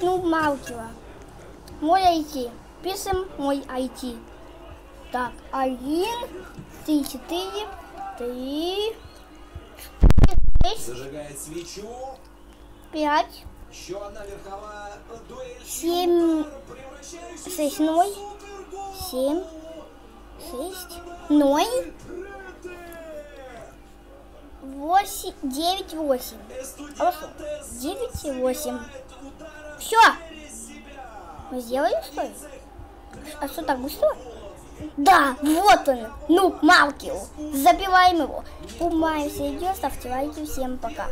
Ну Малкива. Мой IT. Пишем мой IT. Так, один, три, четыре, три, шесть, Зажигает свечу. пять, Еще одна верховая дуэль. семь, шесть, ноль, семь, шесть, ноль, восемь, девять, восемь. Хорошо. Девять и восемь. Все. Мы сделали что ли? А что так быстро? Да, вот он. Ну, Малкил. Забиваем его. Умаемся идет, ставьте лайки. Всем пока.